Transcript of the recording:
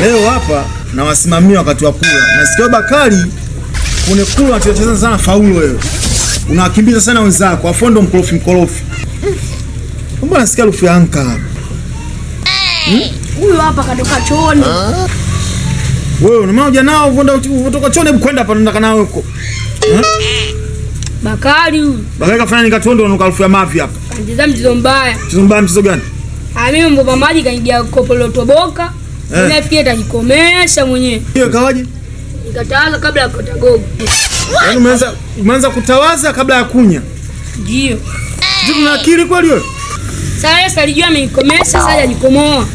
Leo hapa na wasimamia wakati wa kula. Nasikia Bakari kuna kula unacheza sana faulu wewe. Unawakimbiza sana wenzako, afu ndo mkorofi mkorofi. Mbona nasikia harufu ya anka hapa? Huyu hapa katoka chooni. Wewe una maana nao vonda utoka chooni kwenda hapa ndo kana huko. Bakari huyu Bakari kafanya nikatondo na harufu ya mavi hapa. Anacheza mchezo mbaya. Mchezo mbaya mchezo gani? Ah, mimi mbomba maji kaingia kopo lotoboka. Eh. Nafikiri atajikomesha mwenyewe. Hiyo kawaje? Nikatawaza kabla ya kukata gogo. Yaani umeanza umeanza kutawaza kabla ya kunya. Ndio. Sisi tuna akili kweli wewe? Sasa alijua amenikomesha, sasa hajajikomoa.